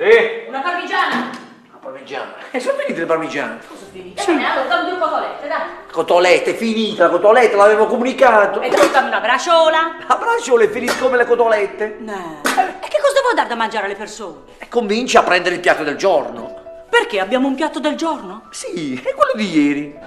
Sì. Una parmigiana. La parmigiana. E sono finite le parmigiane. Cosa finita? Sì. Allora, dammi due cotolette, dai. Cotolette, è finita, la cotoletta l'avevo comunicato. E tu dammi una braciola. La braciola è finita come le cotolette. No. E che cosa devo dare da mangiare alle persone? E cominci a prendere il piatto del giorno. Perché abbiamo un piatto del giorno? Sì, è quello di ieri.